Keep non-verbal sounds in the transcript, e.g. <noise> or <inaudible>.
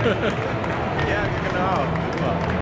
<laughs> yeah, you can Super.